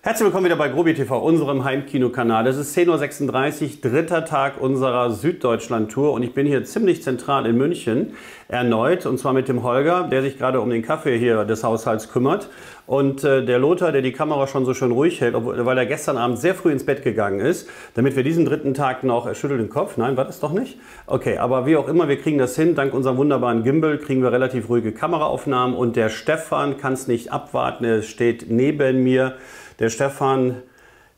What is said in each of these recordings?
Herzlich willkommen wieder bei Grobi TV, unserem Heimkinokanal. Es ist 10.36 Uhr, dritter Tag unserer Süddeutschland-Tour und ich bin hier ziemlich zentral in München erneut und zwar mit dem Holger, der sich gerade um den Kaffee hier des Haushalts kümmert und äh, der Lothar, der die Kamera schon so schön ruhig hält, obwohl, weil er gestern Abend sehr früh ins Bett gegangen ist, damit wir diesen dritten Tag noch, er schüttelt den Kopf, nein, war das doch nicht? Okay, aber wie auch immer, wir kriegen das hin, dank unserem wunderbaren Gimbal kriegen wir relativ ruhige Kameraaufnahmen und der Stefan kann es nicht abwarten, er steht neben mir der Stefan,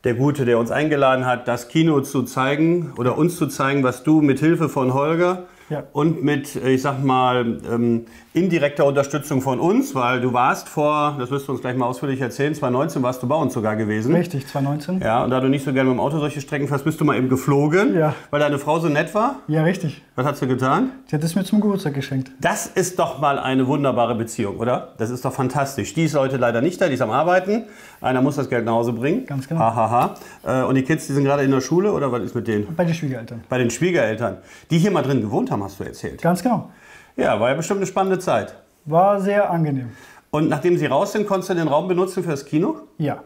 der Gute, der uns eingeladen hat, das Kino zu zeigen oder uns zu zeigen, was du mit Hilfe von Holger ja. und mit, ich sag mal, ähm, indirekter Unterstützung von uns, weil du warst vor, das wirst du uns gleich mal ausführlich erzählen, 2019 warst du bei uns sogar gewesen. Richtig, 2019. Ja, und da du nicht so gerne mit dem Auto solche Strecken fährst, bist du mal eben geflogen, ja. weil deine Frau so nett war. Ja, richtig. Was hat sie getan? Sie hat es mir zum Geburtstag geschenkt. Das ist doch mal eine wunderbare Beziehung, oder? Das ist doch fantastisch. Die ist heute leider nicht da, die ist am Arbeiten. Einer muss das Geld nach Hause bringen. Ganz genau. Hahaha. Ha, ha. Und die Kids, die sind gerade in der Schule, oder was ist mit denen? Bei den Schwiegereltern. Bei den Schwiegereltern. Die hier mal drin gewohnt haben, hast du erzählt. Ganz genau. Ja, war ja bestimmt eine spannende Zeit. War sehr angenehm. Und nachdem Sie raus sind, konntest du den Raum benutzen fürs Kino? Ja.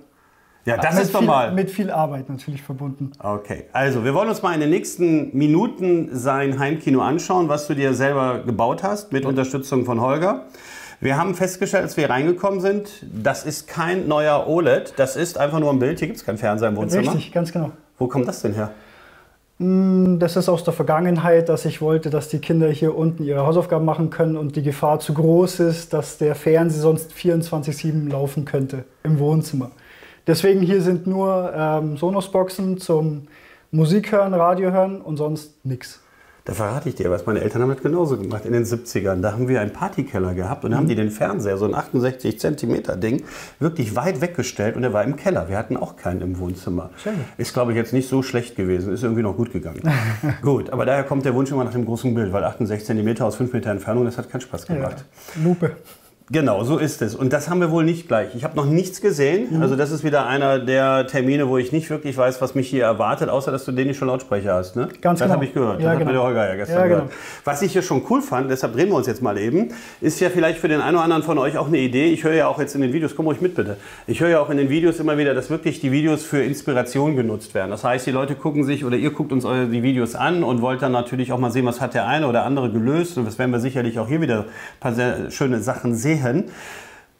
Ja, das ist doch viel, mal. Mit viel Arbeit natürlich verbunden. Okay, also wir wollen uns mal in den nächsten Minuten sein Heimkino anschauen, was du dir selber gebaut hast, mit ja. Unterstützung von Holger. Wir haben festgestellt, als wir reingekommen sind, das ist kein neuer OLED, das ist einfach nur ein Bild. Hier gibt es kein Fernseher im Wohnzimmer. Richtig, ganz genau. Wo kommt das denn her? Hm, das ist aus der Vergangenheit, dass ich wollte, dass die Kinder hier unten ihre Hausaufgaben machen können und die Gefahr zu groß ist, dass der Fernseher sonst 24-7 laufen könnte im Wohnzimmer. Deswegen hier sind nur ähm, Sonos-Boxen zum Musik hören, Radio hören und sonst nichts. Da verrate ich dir was. Meine Eltern haben das genauso gemacht in den 70ern. Da haben wir einen Partykeller gehabt und mhm. haben die den Fernseher, so ein 68 Zentimeter Ding, wirklich weit weggestellt und der war im Keller. Wir hatten auch keinen im Wohnzimmer. Schön. Ist, glaube ich, jetzt nicht so schlecht gewesen. Ist irgendwie noch gut gegangen. gut, aber daher kommt der Wunsch immer nach dem großen Bild, weil 68 Zentimeter aus 5 Meter Entfernung, das hat keinen Spaß gemacht. Ja. Lupe. Genau, so ist es. Und das haben wir wohl nicht gleich. Ich habe noch nichts gesehen. Mhm. Also das ist wieder einer der Termine, wo ich nicht wirklich weiß, was mich hier erwartet, außer dass du dänische Lautsprecher hast. Ne? Ganz das genau. habe ich gehört. Ja, das genau. hat mir der Holger ja gestern ja, genau. gehört. Was ich hier schon cool fand, deshalb drehen wir uns jetzt mal eben, ist ja vielleicht für den einen oder anderen von euch auch eine Idee. Ich höre ja auch jetzt in den Videos, komm ruhig mit bitte. Ich höre ja auch in den Videos immer wieder, dass wirklich die Videos für Inspiration genutzt werden. Das heißt, die Leute gucken sich oder ihr guckt uns die Videos an und wollt dann natürlich auch mal sehen, was hat der eine oder andere gelöst. Und das werden wir sicherlich auch hier wieder ein paar sehr schöne Sachen sehen.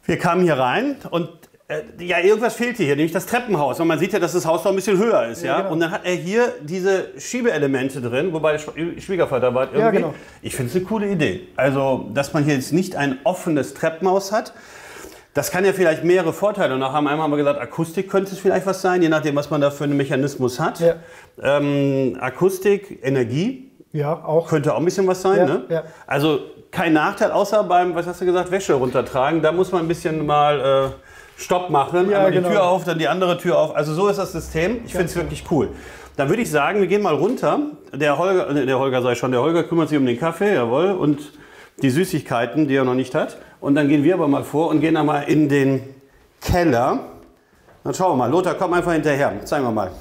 Wir kamen hier rein und äh, ja, irgendwas fehlte hier, nämlich das Treppenhaus. Und man sieht ja, dass das Haus noch ein bisschen höher ist. Ja, ja? Genau. Und dann hat er hier diese Schiebeelemente drin, wobei der Schwiegervater war irgendwie. Ja, genau. Ich finde es eine coole Idee. Also, dass man hier jetzt nicht ein offenes Treppenhaus hat. Das kann ja vielleicht mehrere Vorteile noch haben. Einmal haben wir gesagt, Akustik könnte es vielleicht was sein, je nachdem, was man da für einen Mechanismus hat. Ja. Ähm, Akustik, Energie. Ja, auch. Könnte auch ein bisschen was sein, ja, ne? Ja. Also kein Nachteil, außer beim, was hast du gesagt, Wäsche runtertragen. Da muss man ein bisschen mal äh, Stopp machen. Ja, Einmal genau. die Tür auf, dann die andere Tür auf. Also so ist das System. Ich finde es wirklich cool. Dann würde ich sagen, wir gehen mal runter. Der Holger, äh, der Holger sei schon, der Holger kümmert sich um den Kaffee, jawohl, und die Süßigkeiten, die er noch nicht hat. Und dann gehen wir aber mal vor und gehen dann mal in den Keller. Dann schauen wir mal. Lothar, komm einfach hinterher. Zeigen wir mal.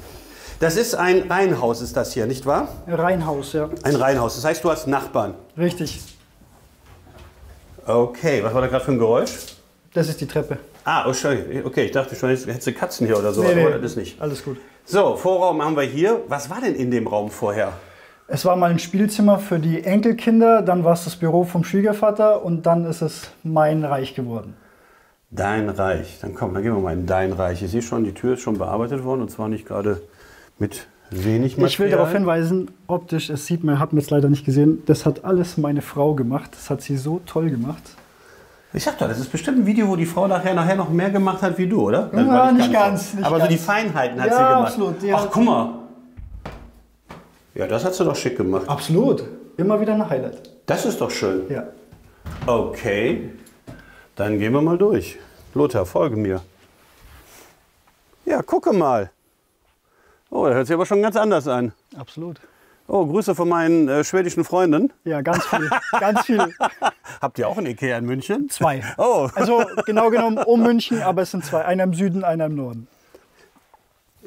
Das ist ein Reihenhaus, ist das hier, nicht wahr? Ein Reihenhaus, ja. Ein Reihenhaus. Das heißt, du hast Nachbarn. Richtig. Okay, was war da gerade für ein Geräusch? Das ist die Treppe. Ah, oh, schön. okay, ich dachte schon, jetzt hättest du Katzen hier oder so, Nee, nee. aber das ist nicht. Alles gut. So, Vorraum haben wir hier. Was war denn in dem Raum vorher? Es war mal ein Spielzimmer für die Enkelkinder, dann war es das Büro vom Schwiegervater und dann ist es mein Reich geworden. Dein Reich. Dann komm, dann gehen wir mal in dein Reich. Ich sehe schon, die Tür ist schon bearbeitet worden und zwar nicht gerade mit wenig Material. Ich will darauf hinweisen, optisch, es sieht man, hat man es leider nicht gesehen, das hat alles meine Frau gemacht. Das hat sie so toll gemacht. Ich sag doch, das ist bestimmt ein Video, wo die Frau nachher, nachher noch mehr gemacht hat wie du, oder? Ja, nicht ganz, so. nicht Aber ganz. so die Feinheiten hat Ja, sie gemacht. absolut, die Ach, guck mal. Ja, das hat sie doch schick gemacht. Absolut. Immer wieder ein Highlight. Das ist doch schön. Ja. Okay, dann gehen wir mal durch. Lothar, folge mir. Ja, gucke mal. Oh, das hört sich aber schon ganz anders an. Absolut. Oh, Grüße von meinen äh, schwedischen Freunden. Ja, ganz viel. ganz viel. Habt ihr auch ein Ikea in München? Zwei. Oh, Also genau genommen um München, aber es sind zwei. Einer im Süden, einer im Norden.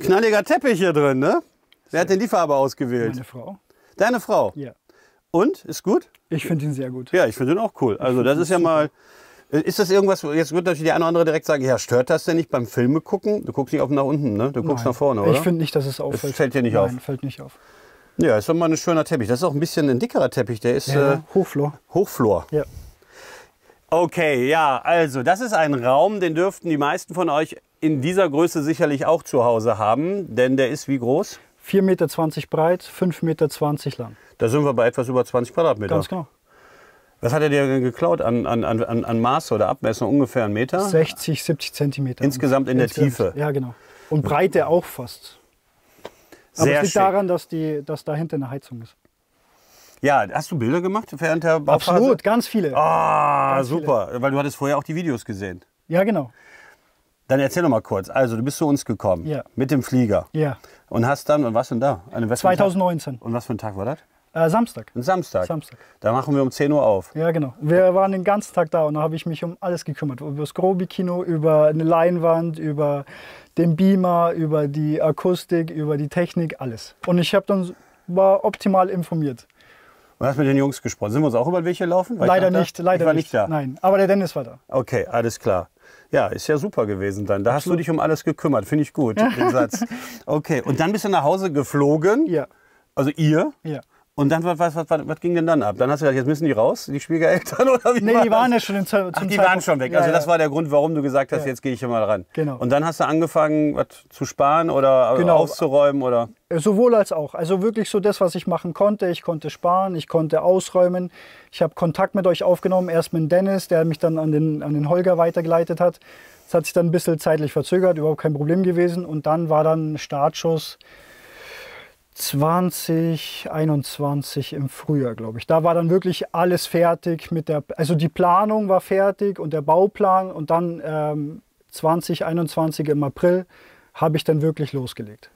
knalliger Teppich hier drin, ne? Wer hat denn die Farbe ausgewählt? Meine Frau. Deine Frau. Ja. Und? Ist gut? Ich finde ihn sehr gut. Ja, ich finde den auch cool. Also das ist ja mal Ist das irgendwas, jetzt wird natürlich der eine oder andere direkt sagen, ja, stört das denn nicht beim Filme gucken? Du guckst nicht auf nach unten, ne? Du guckst Nein. nach vorne, oder? Ich finde nicht, dass es auffällt. fällt dir nicht Nein, auf? fällt nicht auf. ja, ist doch mal ein schöner Teppich. Das ist auch ein bisschen ein dickerer Teppich, der ist äh, Hochflor. Hochflor. Ja. Okay, ja, also das ist ein Raum, den dürften die meisten von euch in dieser Größe sicherlich auch zu Hause haben, denn der ist wie groß? 4,20 Meter breit, 5,20 Meter lang. Da sind wir bei etwas über 20 Quadratmeter. Ganz genau. Was hat er dir geklaut an, an, an, an Maße oder Abmessung? Ungefähr einen Meter? 60, 70 Zentimeter. Insgesamt in der Tiefe? Ja, genau. Und Breite auch fast. Aber Sehr es liegt schick. daran, dass, die, dass dahinter eine Heizung ist. Ja, hast du Bilder gemacht während der Bauphase? Absolut, ganz viele. Ah, Ganz viele. super, weil du hattest vorher auch die Videos gesehen. Ja, genau. Dann erzähl noch mal kurz. Also, du bist zu uns gekommen Ja. mit dem Flieger Ja. und hast dann, und was denn da? An was für ein Tag? 2019. Und was für ein Tag war das? Äh, Samstag. Ein Samstag. Samstag. Da machen wir um 10 Uhr auf. Ja, genau. Wir waren den ganzen Tag da und da habe ich mich um alles gekümmert. Über das Grobi-Kino, über eine Leinwand, über den Beamer, über die Akustik, über die Technik, alles. Und ich habe dann war optimal informiert. Und hast mit den Jungs gesprochen. Sind wir uns auch über den Weg gelaufen? War leider nicht, leider ich war nicht. nicht da. Nein, aber der Dennis war da. Okay, alles klar. Ja, ist ja super gewesen dann. Da hast du dich um alles gekümmert. Finde ich gut, den Satz. Okay, und dann bist du nach Hause geflogen. Ja, Also ihr. ja. Und dann, was, was, was, was, ging denn dann ab? Dann hast du gesagt, jetzt müssen die raus, die Schwiegereltern? Oder wie Nee, die waren das? ja schon im Ze- Ach, die Zeitpunkt- waren schon weg. Ja, Also das ja. war der Grund, warum du gesagt hast, Ja. jetzt gehe ich hier mal ran. Genau. Und dann hast du angefangen, was zu sparen oder Genau. auszuräumen oder? Sowohl als auch. Also wirklich so das, was ich machen konnte. Ich konnte sparen, ich konnte ausräumen. Ich habe Kontakt mit euch aufgenommen. Erst mit Dennis, der mich dann an den, an den Holger weitergeleitet hat. Das hat sich dann ein bisschen zeitlich verzögert, überhaupt kein Problem gewesen. Und dann war dann Startschuss 2021 im Frühjahr, glaube ich. Da war dann wirklich alles fertig mit der, also die Planung war fertig und der Bauplan und dann ähm, 2021 im April habe ich dann wirklich losgelegt.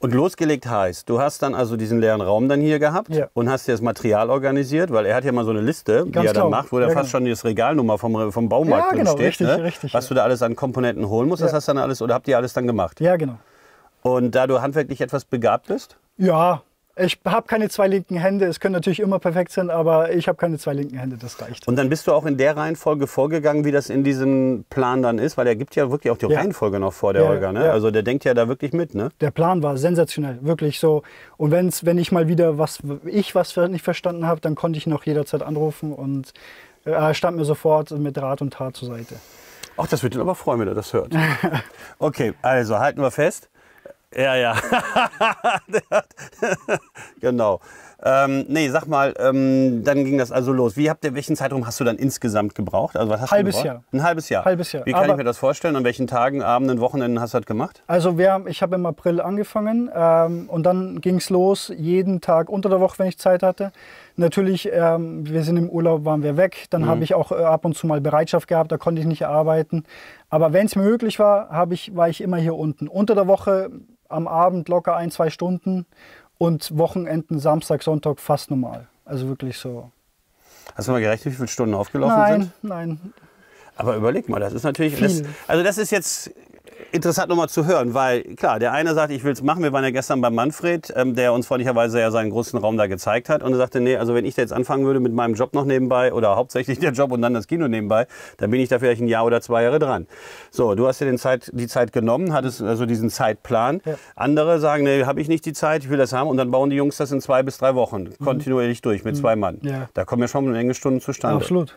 Und losgelegt heißt, du hast dann also diesen leeren Raum dann hier gehabt Ja. und hast dir das Material organisiert, weil er hat ja mal so eine Liste, die Ganz er dann genau. macht, wo Ja, fast genau. schon das Regalnummer vom, vom Baumarkt Ja, drin genau, steht. richtig, ne? richtig, Was ja. du da alles an Komponenten holen musst, das hast du dann alles, oder habt ihr alles dann gemacht? Ja, genau. Und da du handwerklich etwas begabt bist? Ja, ich habe keine zwei linken Hände. Es können natürlich immer perfekt sein, aber ich habe keine zwei linken Hände. Das reicht. Und dann bist du auch in der Reihenfolge vorgegangen, wie das in diesem Plan dann ist, weil er gibt ja wirklich auch die Ja. Reihenfolge noch vor, der Ja, Holger. Ne? ja. Also der denkt ja da wirklich mit, ne? Der Plan war sensationell, wirklich so. Und wenn's, wenn ich mal wieder was, ich was nicht verstanden habe, dann konnte ich noch jederzeit anrufen und äh, stand mir sofort mit Rat und Tat zur Seite. Ach, das wird ihn aber freuen, wenn er das hört. Okay, also halten wir fest. Ja, ja. Genau. Ähm, nee, sag mal, ähm, dann ging das also los. Wie habt ihr, welchen Zeitraum hast du dann insgesamt gebraucht? Also was hast Halbes du gebraucht? Jahr. Ein halbes Jahr. Halbes Jahr. Wie kann ich Aber- mir das vorstellen? An welchen Tagen, Abenden, Wochenenden hast du das gemacht? Also wir, haben- ich habe im April angefangen ähm, und dann ging es los, jeden Tag unter der Woche, wenn ich Zeit hatte. Natürlich, ähm, wir sind im Urlaub, waren wir weg. Dann habe ich auch äh, ab und zu mal Bereitschaft gehabt, da konnte ich nicht arbeiten. Aber wenn es mir möglich war, habe ich, war ich immer hier unten. Unter der Woche am Abend locker ein, zwei Stunden und Wochenenden, Samstag, Sonntag fast normal. Also wirklich so. Hast du mal gerechnet, wie viele Stunden aufgelaufen Nein, sind? nein. Aber überleg mal, das ist natürlich. Das, also das ist jetzt interessant nochmal zu hören, weil klar, der eine sagt, ich will es machen. Wir waren ja gestern bei Manfred, ähm, der uns freundlicherweise ja seinen großen Raum da gezeigt hat und er sagte, nee, also wenn ich da jetzt anfangen würde mit meinem Job noch nebenbei oder hauptsächlich der Job und dann das Kino nebenbei, dann bin ich da vielleicht ein Jahr oder zwei Jahre dran. So, du hast dir den Zeit, die Zeit genommen, hattest also diesen Zeitplan. Ja. Andere sagen, nee, habe ich nicht die Zeit, ich will das haben und dann bauen die Jungs das in zwei bis drei Wochen kontinuierlich durch mit zwei Mann. Mhm. Ja. Da kommen ja schon eine Menge Stunden zustande. Absolut.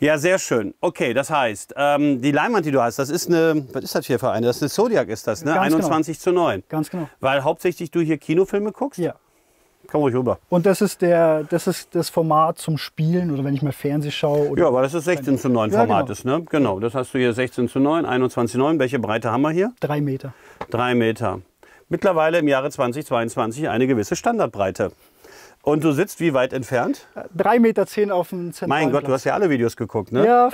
Ja, sehr schön. Okay, das heißt, ähm, die Leinwand, die du hast, das ist eine, was ist das hier für eine? Das ist eine Zodiac, ist das, ne? Ganz genau. 21 zu 9. Ganz genau. Weil hauptsächlich du hier Kinofilme guckst? Ja. Komm ruhig rüber. Und das ist, der, das ist das Format zum Spielen oder wenn ich mal Fernseh schaue. Oder Ja, weil das ist 16 zu 9 Ja, Format genau. ist, ne? Genau, das hast du hier 16 zu 9, 21 zu 9. Welche Breite haben wir hier? Drei Meter. Drei Meter. Mittlerweile im Jahre 2022 eine gewisse Standardbreite. Und du sitzt wie weit entfernt? Drei Meter zehn auf dem zentralen Mein Gott, du hast ja alle Videos geguckt, ne? Ja,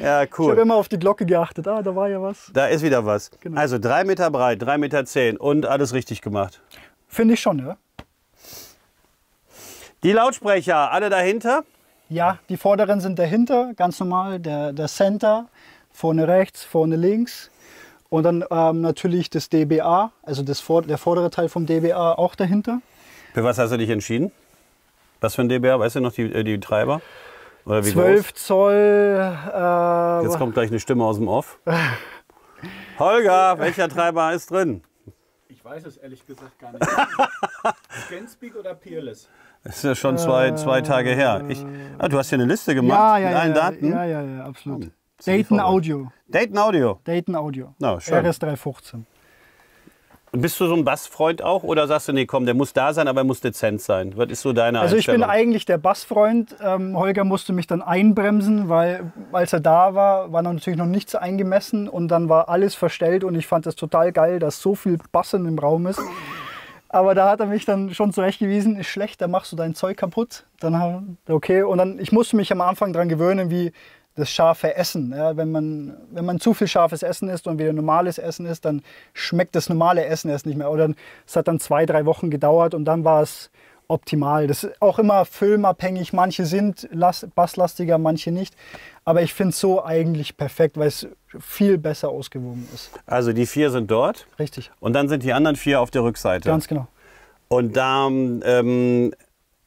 Ja, ich cool. habe immer auf die Glocke geachtet. Ah, da war ja was. Da ist wieder was. Genau. Also drei Meter breit, drei Meter zehn und alles richtig gemacht. Finde ich schon, ja. Die Lautsprecher, alle dahinter? Ja, die vorderen sind dahinter, ganz normal. Der, der Center, vorne rechts, vorne links. Und dann ähm, natürlich das DBA, also das, der vordere Teil vom DBA auch dahinter. Für was hast du dich entschieden? Was für ein DBR? Weißt du noch die, äh, die Treiber? Oder wie 12 Zoll. Äh, Jetzt kommt gleich eine Stimme aus dem Off. Holger, welcher Treiber ist drin? Ich weiß es ehrlich gesagt gar nicht. Scanspeak oder Peerless? Das ist ja schon zwei, zwei Tage her. Ich, ah, du hast hier eine Liste gemacht ja, ja, mit allen ja, Daten. Ja, ja, ja, absolut. ziemlich Dayton. Audio. Dayton Audio. Dayton Audio. Na, schön. RS315. Bist du so ein Bassfreund auch oder sagst du, nee, komm, der muss da sein, aber er muss dezent sein? Was ist so deine Also ich bin eigentlich der Bassfreund. Ähm, Holger musste mich dann einbremsen, weil als er da war, war noch natürlich noch nichts eingemessen und dann war alles verstellt und ich fand es total geil, dass so viel Bassen im Raum ist. Aber da hat er mich dann schon zurechtgewiesen, ist schlecht, da machst du dein Zeug kaputt. Dann haben- okay und dann ich musste mich am Anfang daran gewöhnen, wie das scharfe Essen. Ja, wenn, man, wenn man zu viel scharfes Essen isst und wieder normales Essen isst, dann schmeckt das normale Essen erst nicht mehr. Oder es hat dann zwei, drei Wochen gedauert und dann war es optimal. Das ist auch immer filmabhängig. Manche sind las- basslastiger, manche nicht. Aber ich finde es so eigentlich perfekt, weil es viel besser ausgewogen ist. Also die vier sind dort Richtig, und dann sind die anderen vier auf der Rückseite. ganz genau. Und da, ähm,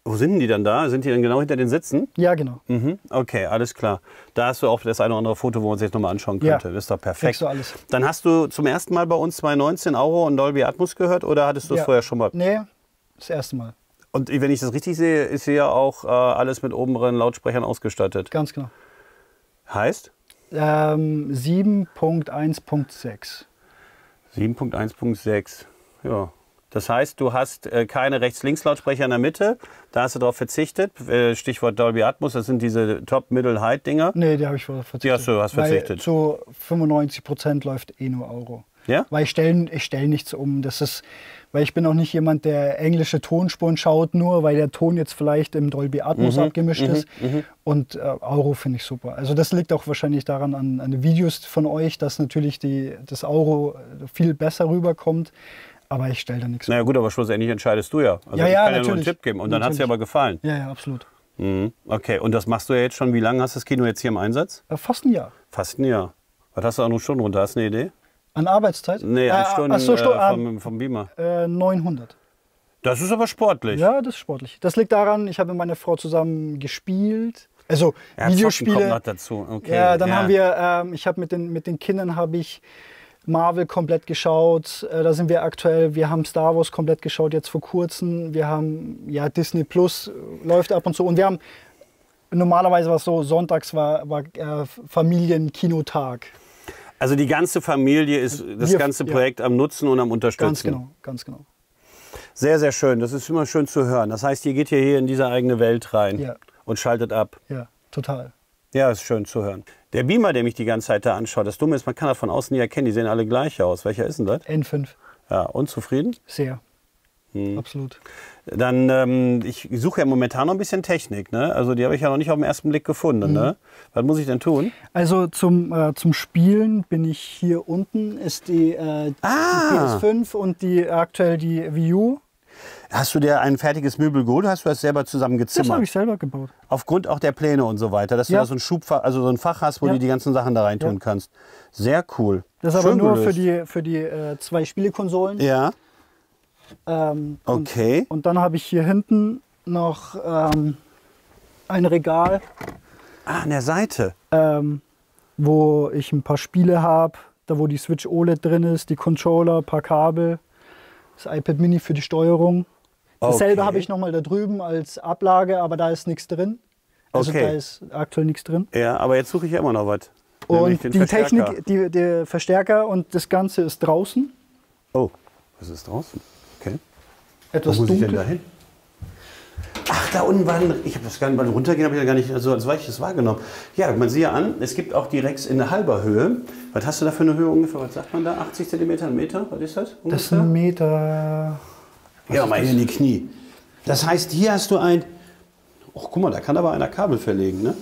wo sind denn die dann da? Sind die dann genau hinter den Sitzen? Ja, genau. Mhm. Okay, alles klar. Da hast du auch das eine oder andere Foto, wo man sich nochmal anschauen Ja. könnte. Das ist doch perfekt. Du alles. Dann hast du zum ersten Mal bei uns 2019 Auro und Dolby Atmos gehört oder hattest du es Ja. vorher schon mal? Nee, das erste Mal. Und wenn ich das richtig sehe, ist hier ja auch äh, alles mit oberen Lautsprechern ausgestattet. Ganz genau. Heißt? Ähm, 7.1.6. 7.1.6. Ja. Das heißt, du hast äh, keine Rechts-Links-Lautsprecher in der Mitte. Da hast du darauf verzichtet. Äh, Stichwort Dolby Atmos. Das sind diese Top-Middle-Height-Dinger. Nee, die habe ich verzichtet. Die hast du- hast Weil verzichtet. Zu 95 Prozent läuft eh nur Euro. Ja? Weil ich stelle ich stell nichts um. Das ist, weil ich bin auch nicht jemand, der englische Tonspuren schaut, nur weil der Ton jetzt vielleicht im Dolby Atmos Mhm, abgemischt ist. Und äh, Euro finde ich super. Also das liegt auch wahrscheinlich daran an, an den Videos von euch, dass natürlich die, das Euro viel besser rüberkommt. Aber ich stelle da nichts Naja gut, aber schlussendlich entscheidest du ja. Also Ja, ich ja, kann ja nur einen natürlich. Tipp geben. Und dann hat es dir Natürlich. aber gefallen. Ja, ja, absolut. Mhm. Okay, und das machst du ja jetzt schon. Wie lange hast du das Kino jetzt hier im Einsatz? Äh, fast ein Jahr. Fast ein Jahr. Was hast du auch noch Stunden runter? Hast du eine Idee? An Arbeitszeit? Nee, an Äh, Stunden ach so, Stu- äh, vom, vom Beamer. äh, 900. Das ist aber sportlich. Ja, das ist sportlich. Das liegt daran, ich habe mit meiner Frau zusammen gespielt. Also Ja, Zocken kommt Videospiele. noch dazu. Okay. Ja, dann haben wir, ähm, ich habe mit den, mit den Kindern habe ich Marvel komplett geschaut. Äh, da sind wir aktuell. Wir haben Star Wars komplett geschaut jetzt vor kurzem. Wir haben ja Disney Plus äh, läuft ab und zu und wir haben normalerweise war es so sonntags war, war äh, Familienkinotag. Also die ganze Familie ist das Wir- ganze ja. Projekt am Nutzen und am Unterstützen. Ganz genau, ganz genau. Sehr, sehr schön. Das ist immer schön zu hören. Das heißt, ihr geht hier, hier in diese eigene Welt rein Ja. und schaltet ab. Ja, total. Ja, ist schön zu hören. Der Beamer, der mich die ganze Zeit da anschaut, das Dumme ist, man kann das von außen nie erkennen. Die sehen alle gleich aus. Welcher ist denn das? N5, Ja, unzufrieden? sehr. Hm. Absolut. Dann, ähm, ich suche ja momentan noch ein bisschen Technik. Ne? Also die habe ich ja noch nicht auf den ersten Blick gefunden. Ne? Was muss ich denn tun? Also zum, äh, zum Spielen bin ich hier unten, ist die, äh, Ah. die PS5 und die aktuell die Wii U. Hast du dir ein fertiges Möbel geholt oder hast du das selber Das zusammengezimmert? habe ich selber gebaut. Aufgrund auch der Pläne und so weiter, dass du Ja. da so ein Schubfach, also so ein Fach hast, wo Ja. du die ganzen Sachen da reintun Ja. kannst. Sehr cool. Das ist aber Schön nur gelöst. für die, für die äh, zwei Spielekonsolen. Ja, Ähm, okay. und, und dann habe ich hier hinten noch ähm, ein Regal, Ah, an der Seite. ähm, wo ich ein paar Spiele habe, da wo die Switch OLED drin ist, die Controller, ein paar Kabel, das iPad Mini für die Steuerung. Dasselbe Okay. habe ich nochmal da drüben als Ablage, aber da ist nichts drin. Also Okay. da ist aktuell nichts drin. Ja, aber jetzt suche ich ja immer noch was. Und die Verstärker. Technik, die, der Verstärker und das Ganze ist draußen. Oh, was ist draußen? Okay. Etwas Wo muss ich denn dunkel. da hin? Ach, da unten war ein, ich habe das gar nicht, beim Runtergehen habe ich ja gar nicht so als weiches wahrgenommen. Ja, man sieht ja an, es gibt auch die Rex in halber Höhe. Was hast du da für eine Höhe ungefähr? Was sagt man da? 80 cm, ein Meter? Was ist das? Das ist ungefähr? ein Meter. Ja, mal hier in die Knie. Das heißt, hier hast du ein. Oh, guck mal, da kann aber einer Kabel verlegen, ne?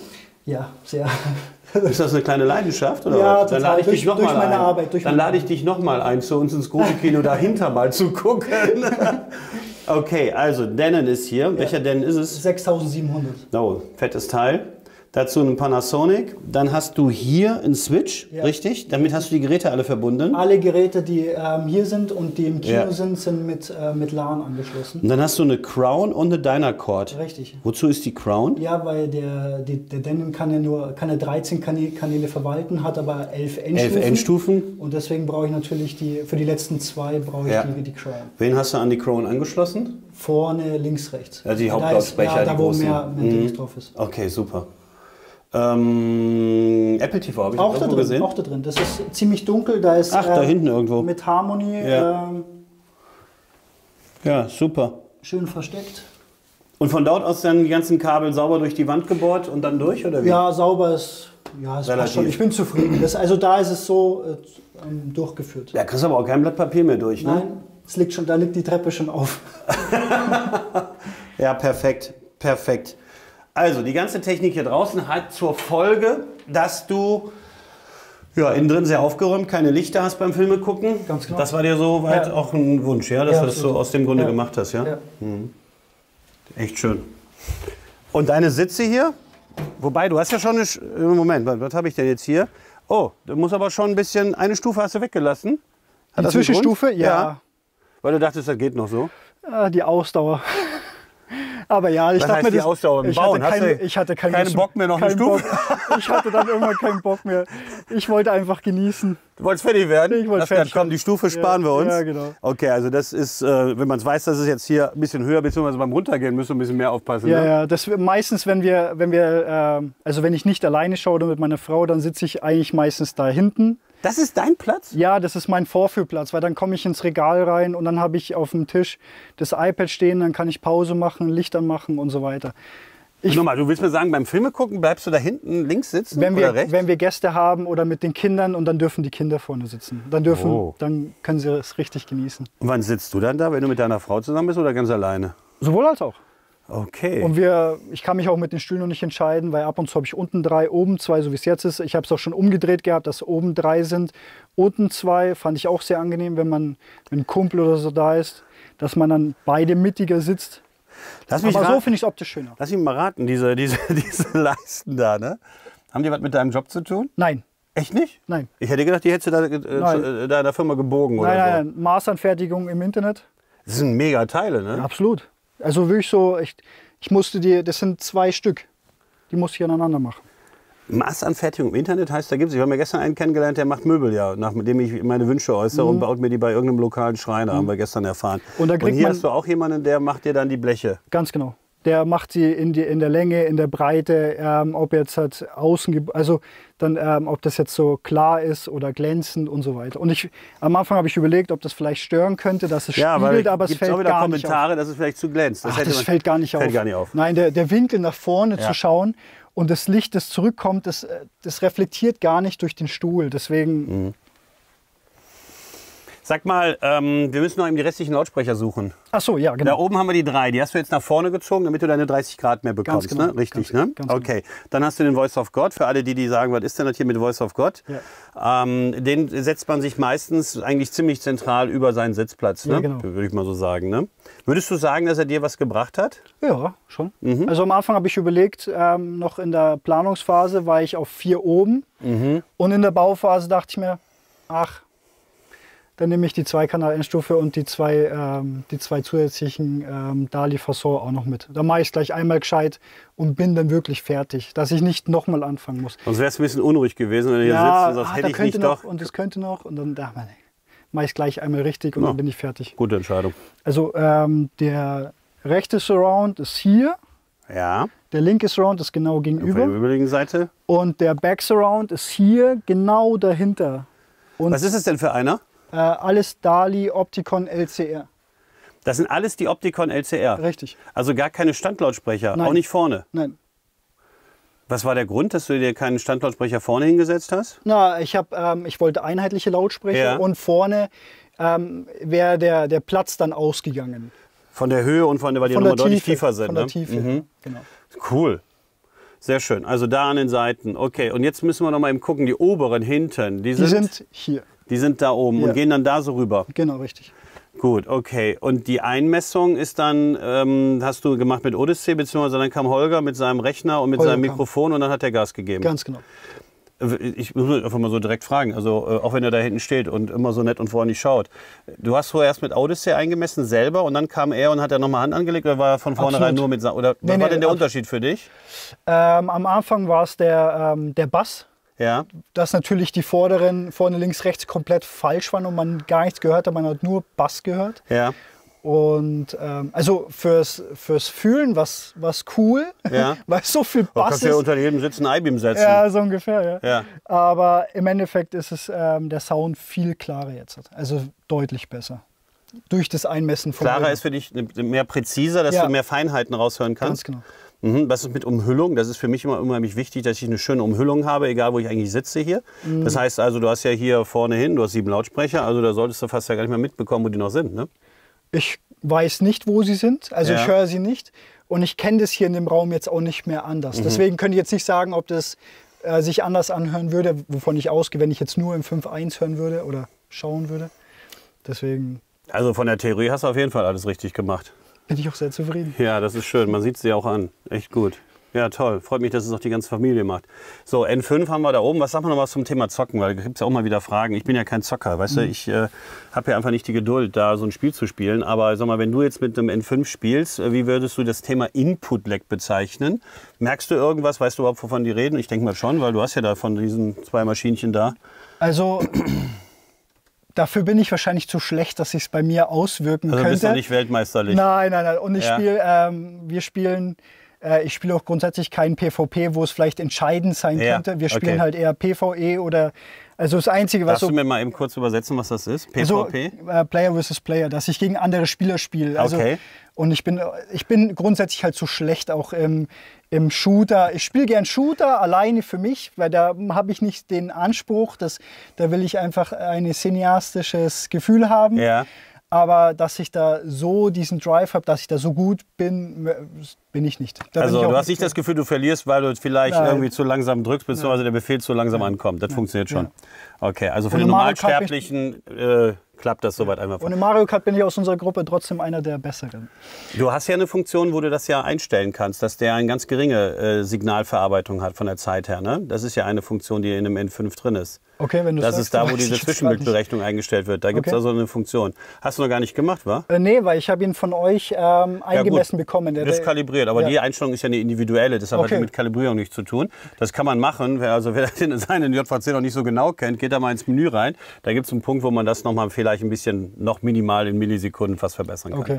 Ja, sehr. Ist das eine kleine Leidenschaft? Oder Ja, was? Dann lade ich Durch- dich noch durch mal meine ein. Arbeit, durch Dann lade ich dich noch mal ein, zu uns ins große Kino dahinter mal zu gucken. Okay, also Denon ist hier. Welcher Denon ist es? 6700. Oh, fettes Teil. Dazu einen Panasonic. Dann hast du hier einen Switch, Ja. richtig? Damit hast du die Geräte alle verbunden. Alle Geräte, die ähm, hier sind und die im Kino Ja. sind, sind mit, äh, mit LAN angeschlossen. Und dann hast du eine Crown und eine Dynacord. Richtig. Wozu ist die Crown? Ja, weil der, die, der Denon kann ja nur kann ja 13 Kanä- Kanäle verwalten, hat aber 11 Endstufen. Elf Endstufen. Und deswegen brauche ich natürlich die, für die letzten zwei brauche ich Ja. die, die Crown. Wen hast du an die Crown angeschlossen? Vorne, links, rechts. Ja, die Da ist- Hauptlautsprecher, ja, da wo mehr, mehr Mhm. Drauf ist. Okay, super. Ähm, Apple TV habe ich Auch da drin, gesehen. auch da drin. Das ist ziemlich dunkel, da ist Ach, da hinten irgendwo. mit Harmony Ja. ähm, Ja, super. schön versteckt. Und von dort aus dann die ganzen Kabel sauber durch die Wand gebohrt und dann durch, oder wie? Ja, sauber ist. Ja, es passt schon. Ich bin zufrieden. Das, also da ist es so äh, ähm, durchgeführt. Da kriegst du aber auch kein Blatt Papier mehr durch, ne? Nein, es liegt schon, da liegt die Treppe schon auf. Ja, perfekt, perfekt. Also, die ganze Technik hier draußen hat zur Folge, dass du ja, innen drin sehr aufgeräumt, keine Lichter hast beim Filme gucken. Ganz genau. Das war dir soweit Ja. auch ein Wunsch, ja, dass Ja, du das so aus dem Grunde Ja. gemacht hast, ja? Ja. Echt schön. Und deine Sitze hier? Wobei, du hast ja schon eine. Sch- äh, Moment, was, was habe ich denn jetzt hier? Oh, du musst aber schon ein bisschen. Eine Stufe hast du weggelassen. Hat Die Zwischenstufe? Ja. Weil du dachtest, das geht noch so. Ah, die Ausdauer. Aber ja, ich Was dachte heißt mir, die das, Ausdauer im ich, Bauen? Hatte kein, ich hatte keinen keinen Bock mehr, noch eine Stufe? Bock. Ich hatte dann irgendwann keinen Bock mehr. Ich wollte einfach genießen. Du wolltest fertig werden? Ich wollte fertig komm, die Stufe sparen wir uns. ja, genau. Okay, also das ist, äh, wenn man es weiß, dass es jetzt hier ein bisschen höher, beziehungsweise beim Runtergehen müssen wir ein bisschen mehr aufpassen. Ja, ne? ja. Das, meistens, wenn wir, wenn wir, ähm, also wenn ich nicht alleine schaue oder mit meiner Frau, dann sitze ich eigentlich meistens da hinten. Das ist dein Platz? Ja, das ist mein Vorführplatz, weil dann komme ich ins Regal rein und dann habe ich auf dem Tisch das iPad stehen, dann kann ich Pause machen, Licht anmachen und so weiter. Ich- Nochmal, du willst mir sagen, beim Filme gucken bleibst du da hinten links sitzen Wenn oder wir, rechts? wenn wir Gäste haben oder mit den Kindern und dann dürfen die Kinder vorne sitzen. Dann, dürfen, Oh. dann können sie es richtig genießen. Und wann sitzt du dann da, wenn du mit deiner Frau zusammen bist oder ganz alleine? Sowohl als auch. Okay. Und wir, ich kann mich auch mit den Stühlen noch nicht entscheiden, weil ab und zu habe ich unten drei, oben zwei, so wie es jetzt ist. Ich habe es auch schon umgedreht gehabt, dass oben drei sind, unten zwei. Fand ich auch sehr angenehm, wenn man wenn ein Kumpel oder so da ist, dass man dann beide mittiger sitzt. lass, mich Aber so finde ich es optisch schöner. lass mich mal raten, diese, diese, diese Leisten da, ne? Haben die was mit deinem Job zu tun? Nein, Echt nicht? nein. Ich hätte gedacht, die hättest du da, äh, Nein. zu, äh, da in der Firma gebogen oder Nein, so. nein, nein. Maßanfertigung im Internet. Das sind mega Teile, ne? Absolut. Also wirklich so, ich, ich musste die, das sind zwei Stück. Die musste ich aneinander machen. Massanfertigung im Internet heißt, da gibt es, ich habe mir gestern einen kennengelernt, der macht Möbel, ja, nachdem ich meine Wünsche äußere und baut mir die bei irgendeinem lokalen Schreiner, haben wir gestern erfahren. Mhm. Und da kriegt hier man- hast du auch jemanden, der macht dir dann die Bleche. Ganz genau. Der macht sie in, die, in der Länge, in der Breite, ähm, ob jetzt halt außen, also dann, ähm, ob das jetzt so klar ist oder glänzend und so weiter. Und ich, am Anfang habe ich überlegt, ob das vielleicht stören könnte, dass es Ja, spiegelt, aber es fällt auch wieder gar nicht auf. Kommentare, dass es vielleicht zu glänzt. Ach, hätte das man- fällt gar nicht auf. Fällt gar nicht auf. Nein, der, der Winkel nach vorne Ja. zu schauen und das Licht, das zurückkommt, das, äh, das reflektiert gar nicht durch den Stuhl. Deswegen, Mhm. Sag mal, ähm, wir müssen noch eben die restlichen Lautsprecher suchen. ach so, ja, Da genau. oben haben wir die drei. Die hast du jetzt nach vorne gezogen, damit du deine 30 Grad mehr bekommst. genau, ne? Richtig, ganz- ne? ganz genau. okay. Dann hast du den Voice of God. Für alle, die, die sagen, was ist denn das hier mit Voice of God? Ähm, den setzt man sich meistens eigentlich ziemlich zentral über seinen Sitzplatz. Ne? Ja, genau. Würde ich mal so sagen. Ne? Würdest du sagen, dass er dir was gebracht hat? Ja, schon. Mhm. Also am Anfang habe ich überlegt, ähm, noch in der Planungsphase war ich auf vier oben. Mhm. Und in der Bauphase dachte ich mir, ach, dann nehme ich die Zweikanal-Endstufe und die zwei, ähm, die zwei zusätzlichen ähm, Dali Fasson auch noch mit. Da mache ich es gleich einmal gescheit und bin dann wirklich fertig, dass ich nicht nochmal anfangen muss. Sonst wäre es ein bisschen unruhig gewesen, wenn du hier sitzt und sagst, ah, hätte ich nicht noch doch. und das könnte noch und dann da mache ich es gleich einmal richtig und Ja. dann bin ich fertig. Gute Entscheidung. Also ähm, der rechte Surround ist hier, Ja, der linke Surround ist genau auf der gegenüber. übrigen Seite. Und der Back Surround ist hier genau dahinter. Und Was ist es denn für einer? Äh, alles Dali Opticon LCR. Das sind alles die Opticon LCR. Richtig. Also gar keine Standlautsprecher, Nein. auch nicht vorne. Nein. Was war der Grund, dass du dir keinen Standlautsprecher vorne hingesetzt hast? Na, ich, hab, ähm, ich wollte einheitliche Lautsprecher Ja. und vorne ähm, wäre der, der Platz dann ausgegangen. Von der Höhe und von der, weil die Von nochmal deutlich Tiefe. tiefer sind. Von der ne? Tiefe, Mhm. genau. Cool. Sehr schön. Also da an den Seiten. Okay, und jetzt müssen wir noch mal eben gucken. Die oberen hinten, die Die sind, sind hier. Die sind da oben Ja. und gehen dann da so rüber. Genau, richtig. Gut, okay. Und die Einmessung ist dann, ähm, hast du gemacht mit Odyssey, beziehungsweise dann kam Holger mit seinem Rechner und mit Holger seinem kam. Mikrofon und dann hat er Gas gegeben. Ganz genau. Ich muss einfach mal so direkt fragen, also äh, auch wenn er da hinten steht und immer so nett und freundlich schaut. Du hast vorher erst mit Odyssey eingemessen selber und dann kam er und hat er nochmal Hand angelegt oder war er von vornherein Absolut. nur mit oder was Nee, war nee, denn der Unterschied für dich? Ähm, am Anfang war es der, ähm, der Bass, Ja, dass natürlich die vorderen, vorne links, rechts komplett falsch waren und man gar nichts gehört hat, man hat nur Bass gehört. ja, Und ähm, also fürs, fürs Fühlen war es cool, Ja. weil so viel du Bass kannst ja ist. unter jedem Sitz ein I-Beam setzen. Ja, so ungefähr, ja. Ja. Aber im Endeffekt ist es ähm, der Sound viel klarer jetzt. Also deutlich besser. Durch das Einmessen von Klarer Holger. ist für dich mehr präziser, dass Ja. du mehr Feinheiten raushören kannst. Ganz genau. Mhm. Was ist mit Umhüllung? Das ist für mich immer unheimlich wichtig, dass ich eine schöne Umhüllung habe, egal wo ich eigentlich sitze hier. Mhm. Das heißt also, du hast ja hier vorne hin, du hast sieben Lautsprecher, also da solltest du fast ja gar nicht mehr mitbekommen, wo die noch sind. Ne? Ich weiß nicht, wo sie sind. Also Ja. ich höre sie nicht. Und ich kenne das hier in dem Raum jetzt auch nicht mehr Mhm. anders. Deswegen könnte ich jetzt nicht sagen, ob das äh, sich anders anhören würde, wovon ich ausgehe, wenn ich jetzt nur im 5.1 hören würde oder schauen würde. Deswegen Also von der Theorie hast du auf jeden Fall alles richtig gemacht. Bin ich auch sehr zufrieden. Ja, das ist schön. Man sieht sie auch an. Echt gut. Ja, toll. Freut mich, dass es auch die ganze Familie macht. So, N5 haben wir da oben. Was sagen wir noch was zum Thema Zocken? Weil da gibt es ja auch mal wieder Fragen. Ich bin ja kein Zocker, weißt du? Ich äh, habe ja einfach nicht die Geduld, da so ein Spiel zu spielen. Aber sag mal, wenn du jetzt mit einem N5 spielst, äh, wie würdest du das Thema Input-Lag bezeichnen? Merkst du irgendwas? Weißt du überhaupt, wovon die reden? Ich denke mal schon, weil du hast ja da von diesen zwei Maschinchen da. Also dafür bin ich wahrscheinlich zu schlecht, dass sich es bei mir auswirken Also könnte. bist du nicht weltmeisterlich. Nein, nein, nein. Und ich Ja. spiele, ähm, wir spielen, äh, ich spiele auch grundsätzlich kein PvP, wo es vielleicht entscheidend sein Ja, könnte. Wir spielen okay. halt eher PvE oder, also das Einzige, was Darfst so, du mir mal eben kurz übersetzen, was das ist? also, PvP? äh, Player versus Player, dass ich gegen andere Spieler spiele. Also, Okay. Und ich bin, ich bin grundsätzlich halt so schlecht auch im, im Shooter. Ich spiele gern Shooter alleine für mich, weil da habe ich nicht den Anspruch, dass, da will ich einfach ein cineastisches Gefühl haben. ja. Aber dass ich da so diesen Drive habe, dass ich da so gut bin, bin ich nicht. Da Also ich du hast nicht das Gefühl, du verlierst, weil du vielleicht Nein. irgendwie zu langsam drückst, beziehungsweise der Befehl zu langsam ankommt. Das funktioniert schon. Okay, also für den Normalsterblichen äh, klappt das soweit einfach. Und im Mario Kart bin ich aus unserer Gruppe trotzdem einer der Besseren. Du hast ja eine Funktion, wo du das ja einstellen kannst, dass der eine ganz geringe äh, Signalverarbeitung hat von der Zeit her. Ne? Das ist ja eine Funktion, die in einem N5 drin ist. Okay, wenn du Das sagst, ist da, wo diese Zwischenbildberechnung eingestellt wird. Da gibt es Okay. also eine Funktion. Hast du noch gar nicht gemacht, wa? Äh, nee, weil ich habe ihn von euch ähm, Ja, eingemessen bekommen. Der- Das ist kalibriert, aber ja. die Einstellung ist ja eine individuelle, hat Okay. die mit Kalibrierung nichts zu tun. Das kann man machen, wer, also wer den seinen JVC noch nicht so genau kennt, geht da mal ins Menü rein. Da gibt es einen Punkt, wo man das nochmal vielleicht ein bisschen noch minimal in Millisekunden fast verbessern kann. Okay.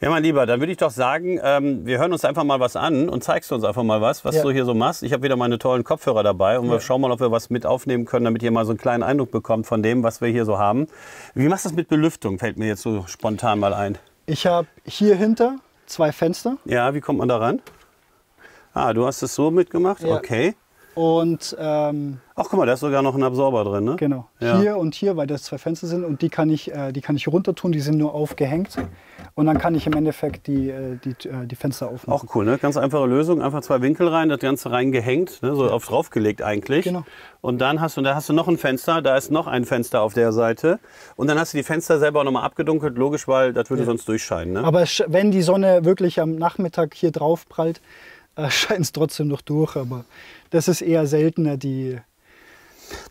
Ja, mein Lieber, dann würde ich doch sagen, ähm, wir hören uns einfach mal was an und zeigst uns einfach mal was, was Ja. du hier so machst. Ich habe wieder meine tollen Kopfhörer dabei und wir schauen mal, ob wir was mit aufnehmen können, damit ihr mal so einen kleinen Eindruck bekommt von dem, was wir hier so haben. Wie machst du das mit Belüftung? Fällt mir jetzt so spontan mal ein. Ich habe hier hinter zwei Fenster Ja, wie kommt man da ran? Ah, du hast es so mitgemacht? Ja. Okay. Und ähm, Ach, guck mal, da ist sogar noch ein Absorber drin, ne? genau Ja. hier und hier, weil das zwei Fenster sind und die kann ich, äh, die kann ich runter tun. Die sind nur aufgehängt und dann kann ich im Endeffekt die, äh, die, äh, die Fenster aufmachen. Auch cool, ne? Ganz einfache Lösung. Einfach zwei Winkel rein, das Ganze reingehängt, ne? so auf draufgelegt eigentlich. Genau. Und dann hast du, da hast du noch ein Fenster, da ist noch ein Fenster auf der Seite. Und dann hast du die Fenster selber auch nochmal abgedunkelt, logisch, weil das würde sonst durchscheinen. Ne? Aber wenn die Sonne wirklich am Nachmittag hier drauf prallt, äh, scheint es trotzdem noch durch. Aber das ist eher seltener, die.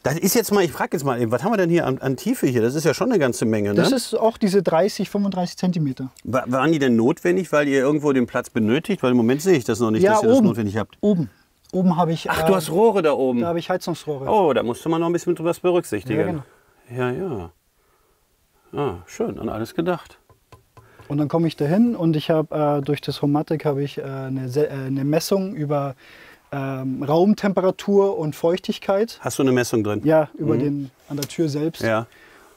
Das ist jetzt mal, ich frage jetzt mal, eben, was haben wir denn hier an, an Tiefe hier? Das ist ja schon eine ganze Menge, ne? Das ist auch diese 30, 35 Zentimeter. Wa- Waren die denn notwendig, weil ihr irgendwo den Platz benötigt? Weil im Moment sehe ich das noch nicht, Ja, dass ihr das notwendig habt. Oben. Oben habe ich. Ach, äh, du hast Rohre da oben. Da habe ich Heizungsrohre. Oh, da musst du mal noch ein bisschen was berücksichtigen. Ja, genau. Ja, ja. Ah, schön, an alles gedacht. Und dann komme ich dahin und ich habe äh, durch das Homatic habe ich äh, eine, äh, eine Messung über ähm, Raumtemperatur und Feuchtigkeit. Hast du eine Messung drin? Ja, über den an der Tür selbst. Mhm. Ja.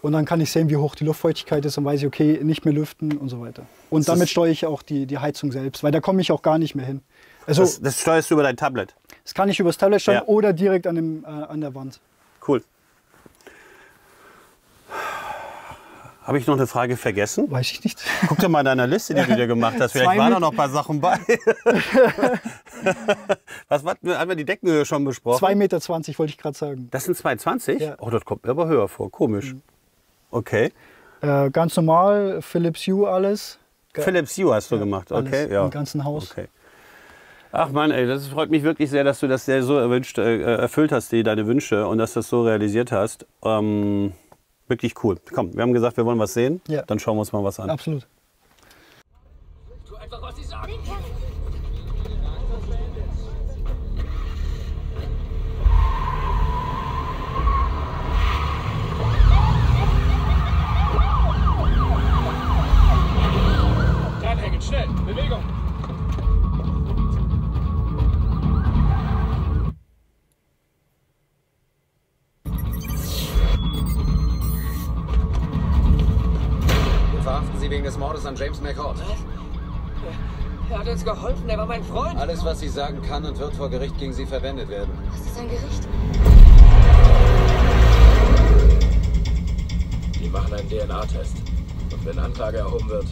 Und dann kann ich sehen, wie hoch die Luftfeuchtigkeit ist und weiß ich, okay, nicht mehr lüften und so weiter. Und das- damit steuere ich auch die, die Heizung selbst, weil da komme ich auch gar nicht mehr hin. Also Das, das, das steuerst du über dein Tablet. kann ich übers Tablet steuern Ja. oder direkt an, dem, äh, an der Wand. Cool. Habe ich noch eine Frage vergessen? Weiß ich nicht. Guck dir mal in deiner Liste, die du dir gemacht hast. Vielleicht waren da noch ein paar Sachen bei. Was war, haben wir die Deckenhöhe schon besprochen? 2,20 Meter wollte ich gerade sagen. Das sind 2,20? Ja. Mhm. Oh, das kommt mir aber höher vor. Komisch. Okay. Äh, ganz normal, Philips Hue alles. Philips Hue hast du gemacht, alles okay? Ja. Im ganzen Haus. Okay. Ach Mann, ey, das freut mich wirklich sehr, dass du das sehr so erwünscht, äh, erfüllt hast, die, deine Wünsche und dass du das so realisiert hast. Ähm, wirklich cool. Komm, wir haben gesagt, wir wollen was sehen. Ja. Dann schauen wir uns mal was an. Absolut. Tu einfach, was sie sagen. Dranhängen, schnell, Bewegung. Sie wegen des Mordes an James McCord. Er hat uns geholfen, er war mein Freund. Alles, was Sie sagen kann und wird vor Gericht gegen Sie verwendet werden. Was ist ein Gericht? Die machen einen DNA-Test. Und wenn Anklage erhoben wird,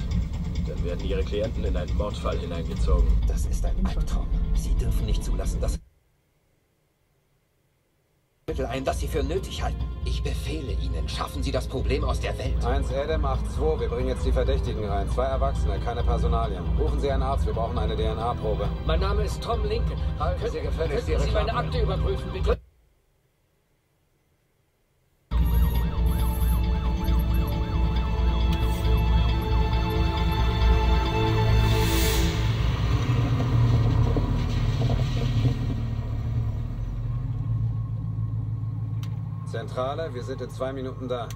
dann werden ihre Klienten in einen Mordfall hineingezogen. Das ist ein Albtraum. Sie dürfen nicht zulassen, dass Mittel ein, das Sie für nötig halten. Ich befehle Ihnen, schaffen Sie das Problem aus der Welt. 1 Adam 8-2, wir bringen jetzt die Verdächtigen rein. Zwei Erwachsene, keine Personalien. Rufen Sie einen Arzt, wir brauchen eine DNA-Probe. Mein Name ist Tom Lincoln. Halten Sie gefälligst Ihre Sie meine. Akte überprüfen, bitte? Zentrale, wir sind in zwei Minuten da.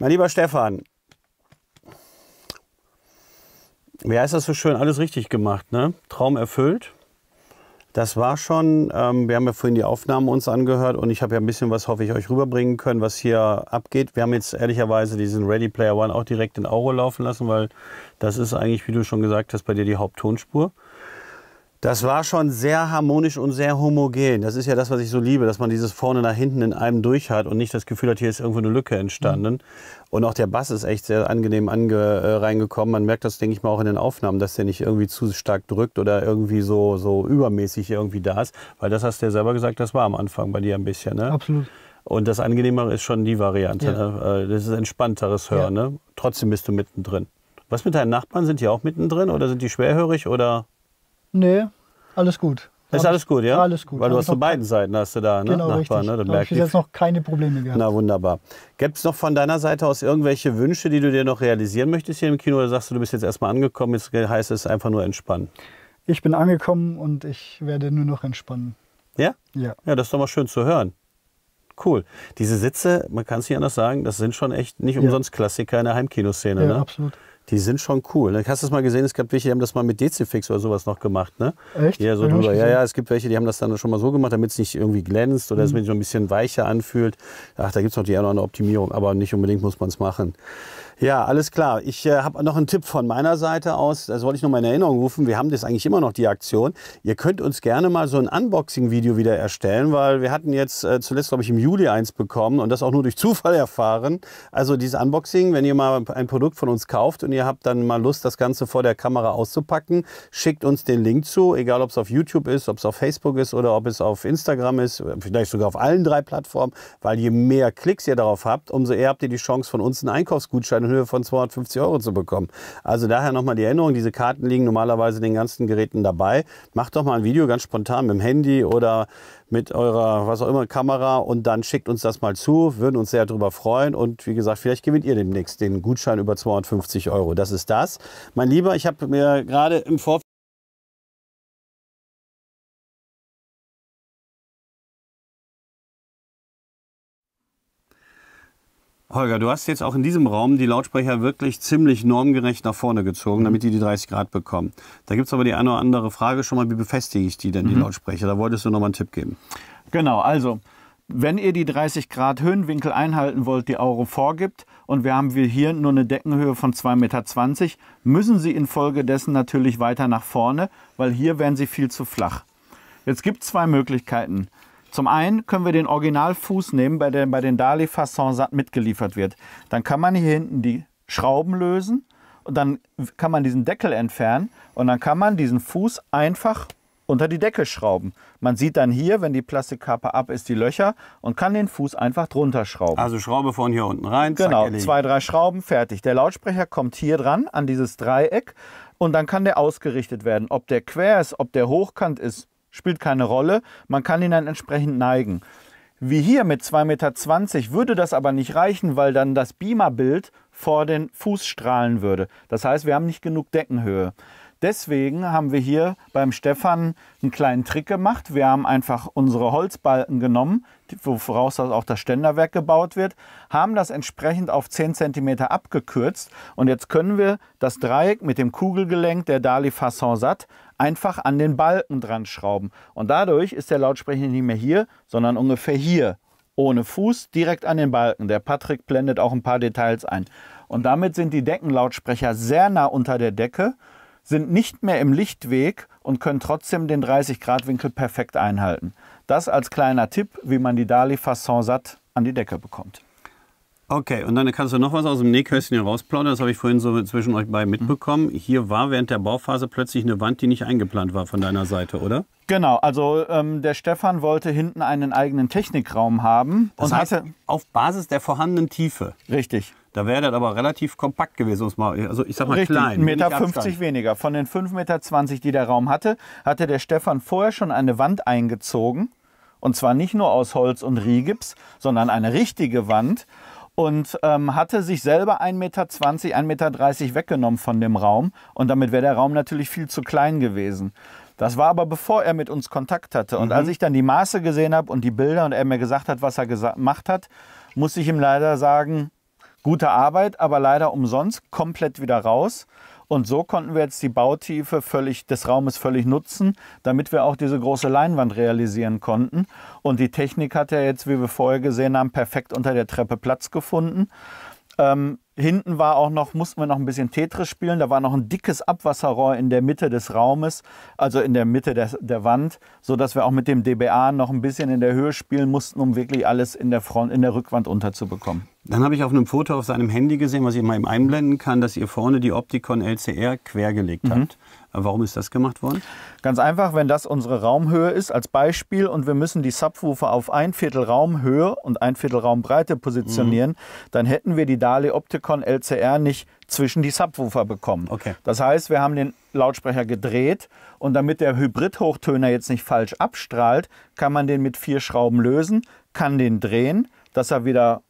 Mein lieber Stefan, wie heißt das so schön? Alles richtig gemacht, ne? Traum erfüllt. Das war schon, ähm, wir haben ja vorhin die Aufnahmen uns angehört und ich habe ja ein bisschen was, hoffe ich, euch rüberbringen können, was hier abgeht. Wir haben jetzt ehrlicherweise diesen Ready Player One auch direkt in Auro laufen lassen, weil das ist eigentlich, wie du schon gesagt hast, bei dir die Haupttonspur. Das war schon sehr harmonisch und sehr homogen. Das ist ja das, was ich so liebe, dass man dieses vorne nach hinten in einem durch hat und nicht das Gefühl hat, hier ist irgendwo eine Lücke entstanden. Und auch der Bass ist echt sehr angenehm ange, äh, reingekommen. Man merkt das, denke ich mal, auch in den Aufnahmen, dass der nicht irgendwie zu stark drückt oder irgendwie so, so übermäßig irgendwie da ist. Weil das hast du ja selber gesagt, das war am Anfang bei dir ein bisschen. Ne? Absolut. Und das Angenehmere ist schon die Variante. Ja. Ne? Äh, Das ist entspannteres Hören. Ne? Trotzdem bist du mittendrin. Was mit deinen Nachbarn? Sind die auch mittendrin oder sind die schwerhörig oder? Nee, alles gut. Ist Hab alles gut, ja? Alles gut. Weil du hast von beiden Seiten hast du da, ne? Genau, Nachbarn, richtig. ne? Da Da habe ich jetzt noch keine Probleme gehabt. Na wunderbar. Gibt es noch von deiner Seite aus irgendwelche Wünsche, die du dir noch realisieren möchtest hier im Kino? Oder sagst du, du bist jetzt erstmal angekommen, jetzt heißt es einfach nur entspannen? Ich bin angekommen und ich werde nur noch entspannen. Ja? Ja. Ja, das ist doch mal schön zu hören. Cool. Diese Sitze, man kann es nicht anders sagen, das sind schon echt nicht umsonst Klassiker in der Heimkinoszene. Ja, ne? absolut. Die sind schon cool. ne? Hast du das mal gesehen? Es gab welche, die haben das mal mit Dezifix oder sowas noch gemacht, ne? Echt? Ja, so drüber. Ja, ja, es gibt welche, die haben das dann schon mal so gemacht, damit es nicht irgendwie glänzt oder es sich so ein bisschen weicher anfühlt. Ach, da gibt es noch die eine oder andere Optimierung, aber nicht unbedingt muss man es machen. Ja, alles klar. Ich äh, habe noch einen Tipp von meiner Seite aus. Das wollte ich noch mal in Erinnerung rufen. Wir haben das eigentlich immer noch, die Aktion. Ihr könnt uns gerne mal so ein Unboxing-Video wieder erstellen, weil wir hatten jetzt äh, zuletzt, glaube ich, im Juli eins bekommen und das auch nur durch Zufall erfahren. Also dieses Unboxing, wenn ihr mal ein Produkt von uns kauft und ihr habt dann mal Lust, das Ganze vor der Kamera auszupacken, schickt uns den Link zu, egal ob es auf YouTube ist, ob es auf Facebook ist oder ob es auf Instagram ist, vielleicht sogar auf allen drei Plattformen, weil je mehr Klicks ihr darauf habt, umso eher habt ihr die Chance, von uns einen Einkaufsgutschein in Höhe von 250 Euro zu bekommen. Also daher nochmal die Erinnerung, diese Karten liegen normalerweise den ganzen Geräten dabei. Macht doch mal ein Video ganz spontan mit dem Handy oder mit eurer, was auch immer, Kamera und dann schickt uns das mal zu. Würden uns sehr darüber freuen. Und wie gesagt, vielleicht gewinnt ihr demnächst den Gutschein über 250 Euro. Das ist das. Mein Lieber, ich habe mir gerade im Vorfeld Holger, du hast jetzt auch in diesem Raum die Lautsprecher wirklich ziemlich normgerecht nach vorne gezogen, damit die die 30 Grad bekommen. Da gibt es aber die eine oder andere Frage schon mal, wie befestige ich die denn, die Lautsprecher? Da wolltest du noch mal einen Tipp geben. Genau, also wenn ihr die 30 Grad Höhenwinkel einhalten wollt, die Euro vorgibt, und wir haben wir hier nur eine Deckenhöhe von 2,20 Meter, müssen sie infolgedessen natürlich weiter nach vorne, weil hier wären sie viel zu flach. Jetzt gibt es zwei Möglichkeiten. Zum einen können wir den Originalfuß nehmen, bei der bei den Dali Fasson satt mitgeliefert wird. Dann kann man hier hinten die Schrauben lösen und dann kann man diesen Deckel entfernen und dann kann man diesen Fuß einfach unter die Decke schrauben. Man sieht dann hier, wenn die Plastikkappe ab ist, die Löcher und kann den Fuß einfach drunter schrauben. Also Schraube von hier unten rein. Genau, zwei, drei Schrauben, fertig. Der Lautsprecher kommt hier dran an dieses Dreieck und dann kann der ausgerichtet werden. Ob der quer ist, ob der hochkant ist, spielt keine Rolle. Man kann ihn dann entsprechend neigen. Wie hier mit 2,20 Meter würde das aber nicht reichen, weil dann das Beamerbild vor den Fuß strahlen würde. Das heißt, wir haben nicht genug Deckenhöhe. Deswegen haben wir hier beim Stefan einen kleinen Trick gemacht. Wir haben einfach unsere Holzbalken genommen, woraus auch das Ständerwerk gebaut wird, haben das entsprechend auf 10 cm abgekürzt und jetzt können wir das Dreieck mit dem Kugelgelenk der Dali Fasson Satt einfach an den Balken dran schrauben. Und dadurch ist der Lautsprecher nicht mehr hier, sondern ungefähr hier. Ohne Fuß, direkt an den Balken. Der Patrick blendet auch ein paar Details ein. Und damit sind die Deckenlautsprecher sehr nah unter der Decke, sind nicht mehr im Lichtweg und können trotzdem den 30-Grad-Winkel perfekt einhalten. Das als kleiner Tipp, wie man die Dali Fasson Satt an die Decke bekommt. Okay, und dann kannst du noch was aus dem Nähkästchen hier rausplaudern. Das habe ich vorhin so zwischen euch beiden mitbekommen. Hier war während der Bauphase plötzlich eine Wand, die nicht eingeplant war von deiner Seite, oder? Genau, also ähm, der Stefan wollte hinten einen eigenen Technikraum haben Das und heißt, hatte auf Basis der vorhandenen Tiefe. richtig. Da wäre das aber relativ kompakt gewesen. Also ich sag mal Richtig, klein. 1,50 Meter nicht Abstand. weniger. Von den 5,20 Meter, die der Raum hatte, hatte der Stefan vorher schon eine Wand eingezogen. Und zwar nicht nur aus Holz und Riegips, sondern eine richtige Wand. Und ähm, hatte sich selber 1,20 Meter, 1,30 Meter weggenommen von dem Raum. Und damit wäre der Raum natürlich viel zu klein gewesen. Das war aber bevor er mit uns Kontakt hatte. Und als ich dann die Maße gesehen habe und die Bilder und er mir gesagt hat, was er gemacht hat, musste ich ihm leider sagen, gute Arbeit, aber leider umsonst, komplett wieder raus. Und so konnten wir jetzt die Bautiefe völlig, des Raumes völlig nutzen, damit wir auch diese große Leinwand realisieren konnten. Und die Technik hat ja jetzt, wie wir vorher gesehen haben, perfekt unter der Treppe Platz gefunden. Ähm, hinten war auch noch, mussten wir noch ein bisschen Tetris spielen. Da war noch ein dickes Abwasserrohr in der Mitte des Raumes, also in der Mitte der, der Wand, sodass wir auch mit dem DBA noch ein bisschen in der Höhe spielen mussten, um wirklich alles in der Front, in der Rückwand unterzubekommen. Dann habe ich auf einem Foto auf seinem Handy gesehen, was ich mal eben einblenden kann, dass ihr vorne die Optikon LCR quergelegt Mhm. habt. Warum ist das gemacht worden? Ganz einfach, wenn das unsere Raumhöhe ist als Beispiel und wir müssen die Subwoofer auf ein Viertel Raumhöhe und ein Viertel Raumbreite positionieren, dann hätten wir die Dali Opticon LCR nicht zwischen die Subwoofer bekommen. Okay. Das heißt, wir haben den Lautsprecher gedreht und damit der Hybrid-Hochtöner jetzt nicht falsch abstrahlt, kann man den mit vier Schrauben lösen, kann den drehen, dass er wieder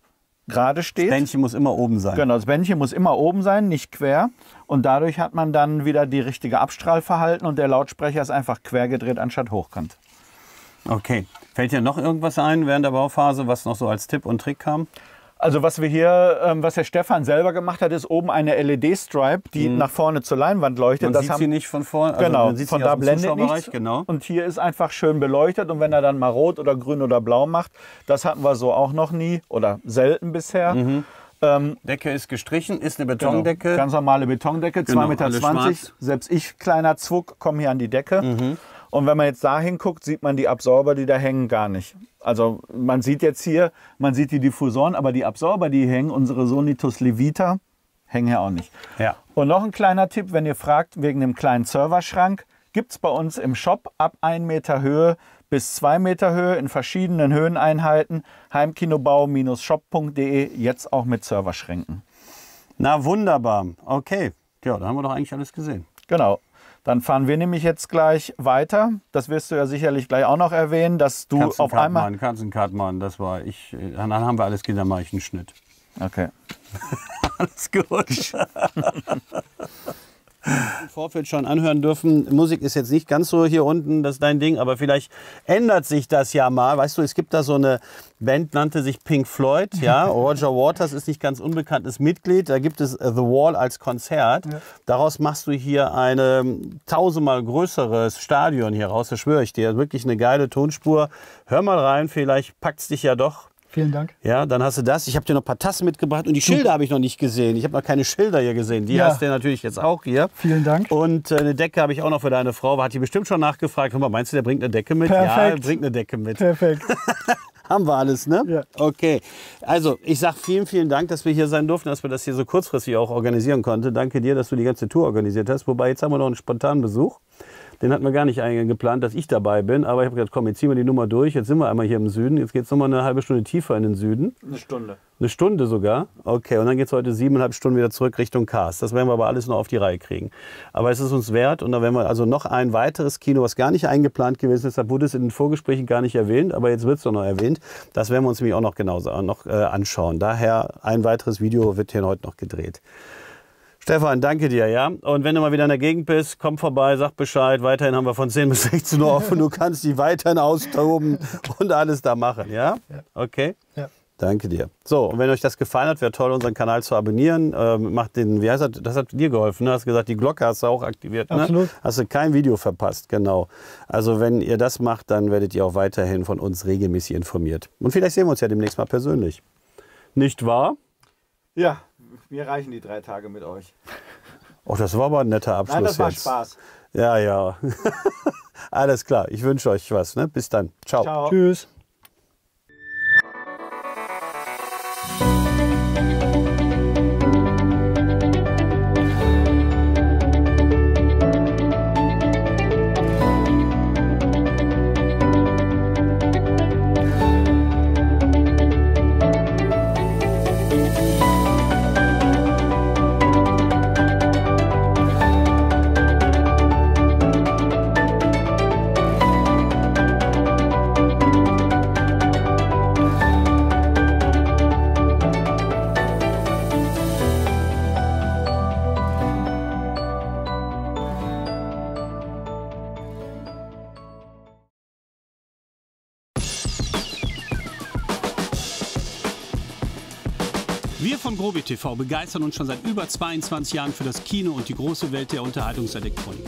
gerade steht. Bändchen muss immer oben sein. Genau, das Bändchen muss immer oben sein, nicht quer. Und dadurch hat man dann wieder die richtige Abstrahlverhalten und der Lautsprecher ist einfach quer gedreht anstatt hochkant. Okay. Fällt dir noch irgendwas ein während der Bauphase, was noch so als Tipp und Trick kam? Also was wir hier, ähm, was der Stefan selber gemacht hat, ist oben eine LED-Stripe, die nach vorne zur Leinwand leuchtet. Man Das sieht haben- sie nicht von vorne. also Genau, von da blendet nichts. Genau. Und hier ist einfach schön beleuchtet. Und wenn er dann mal rot oder grün oder blau macht, das hatten wir so auch noch nie oder selten bisher. Ähm, Decke ist gestrichen, ist eine Genau, Betondecke. Ganz normale Betondecke, Genau, 2,20 Meter. Selbst ich, kleiner Zwuck, komme hier an die Decke. Mhm. Und wenn man jetzt da hinguckt, sieht man die Absorber, die da hängen, gar nicht. Also man sieht jetzt hier, man sieht die Diffusoren, aber die Absorber, die hängen, unsere Sonitus Levita, hängen hier auch nicht. Ja. Und noch ein kleiner Tipp, wenn ihr fragt, wegen dem kleinen Serverschrank, gibt es bei uns im Shop ab 1 Meter Höhe bis 2 Meter Höhe in verschiedenen Höheneinheiten. Heimkinobau-shop.de, jetzt auch mit Serverschränken. Na wunderbar. Okay. Ja, da haben wir doch eigentlich alles gesehen. Genau. Dann fahren wir nämlich jetzt gleich weiter. Das wirst du ja sicherlich gleich auch noch erwähnen, dass du auf einmal. Katzenkartmann, Katzenkartmann, das war ich. äh, Dann haben wir alles gesehen, dann mache ich einen Schnitt. Okay. Alles gut. Im Vorfeld schon anhören dürfen. Musik ist jetzt nicht ganz so hier unten, das ist dein Ding, aber vielleicht ändert sich das ja mal. Weißt du, es gibt da so eine Band, nannte sich Pink Floyd, ja. Roger Waters ist nicht ganz unbekanntes Mitglied. Da gibt es äh, The Wall als Konzert. Daraus machst du hier ein ähm, tausendmal größeres Stadion hier raus, das schwöre ich dir. Wirklich eine geile Tonspur. Hör mal rein, vielleicht packt es dich ja doch. Vielen Dank. Ja, dann hast du das. Ich habe dir noch ein paar Tassen mitgebracht und die Schilder habe ich noch nicht gesehen. Ich habe noch keine Schilder hier gesehen. Die Ja. hast du natürlich jetzt auch hier. Vielen Dank. Und äh, eine Decke habe ich auch noch für deine Frau. Hat die bestimmt schon nachgefragt. Hör mal, meinst du, der bringt eine Decke mit? Ja, Perfekt. er bringt eine Decke mit. Perfekt. Haben wir alles, ne? Ja. Okay. Also, ich sag vielen, vielen Dank, dass wir hier sein durften, dass wir das hier so kurzfristig auch organisieren konnten. Danke dir, dass du die ganze Tour organisiert hast. Wobei, jetzt haben wir noch einen spontanen Besuch. Den hatten wir gar nicht eingeplant, dass ich dabei bin. Aber ich habe gesagt, komm, jetzt ziehen wir die Nummer durch. Jetzt sind wir einmal hier im Süden. Jetzt geht es nochmal eine halbe Stunde tiefer in den Süden. Eine Stunde. Eine Stunde sogar. Okay, und dann geht es heute siebeneinhalb Stunden wieder zurück Richtung Cars. Das werden wir aber alles noch auf die Reihe kriegen. Aber es ist uns wert. Und da werden wir also noch ein weiteres Kino, was gar nicht eingeplant gewesen ist. Deshalb wurde es in den Vorgesprächen gar nicht erwähnt, aber jetzt wird es doch noch erwähnt. Das werden wir uns nämlich auch noch genauso noch äh, anschauen. Daher ein weiteres Video wird hier heute noch gedreht. Stefan, danke dir, ja. Und wenn du mal wieder in der Gegend bist, komm vorbei, sag Bescheid. Weiterhin haben wir von 10 bis 16 Uhr offen. Du kannst die weiterhin austoben und alles da machen, ja? Okay? Ja. Danke dir. So, und wenn euch das gefallen hat, wäre toll, unseren Kanal zu abonnieren. Ähm, macht den, wie heißt das? Das hat dir geholfen, ne? Hast gesagt, die Glocke hast du auch aktiviert, ne? Absolut. Hast du kein Video verpasst, genau. Also wenn ihr das macht, dann werdet ihr auch weiterhin von uns regelmäßig informiert. Und vielleicht sehen wir uns ja demnächst mal persönlich. Nicht wahr? Ja, mir reichen die drei Tage mit euch. Oh, das war aber ein netter Abschluss Nein, das war jetzt. Spaß. Ja, ja. Alles klar. Ich wünsche euch was. Ne? Bis dann. Ciao. Ciao. Tschüss. TV begeistern uns schon seit über 22 Jahren für das Kino und die große Welt der Unterhaltungselektronik.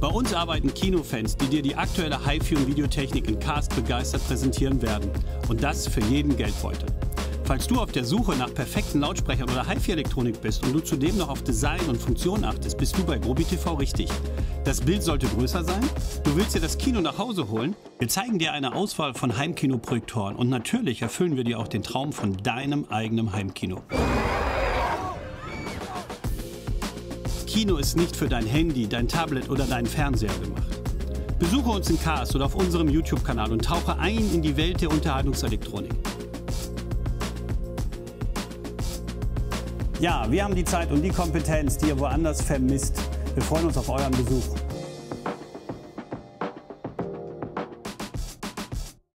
Bei uns arbeiten Kinofans, die dir die aktuelle HiFi und Videotechnik in Cast begeistert präsentieren werden. Und das für jeden Geldbeutel. Falls du auf der Suche nach perfekten Lautsprechern oder HiFi-Elektronik bist und du zudem noch auf Design und Funktion achtest, bist du bei Grobi TV richtig. Das Bild sollte größer sein, du willst dir das Kino nach Hause holen, wir zeigen dir eine Auswahl von Heimkinoprojektoren und natürlich erfüllen wir dir auch den Traum von deinem eigenen Heimkino. Kino ist nicht für dein Handy, dein Tablet oder deinen Fernseher gemacht. Besuche uns in Cast oder auf unserem YouTube-Kanal und tauche ein in die Welt der Unterhaltungselektronik. Ja, wir haben die Zeit und die Kompetenz, die ihr woanders vermisst. Wir freuen uns auf euren Besuch.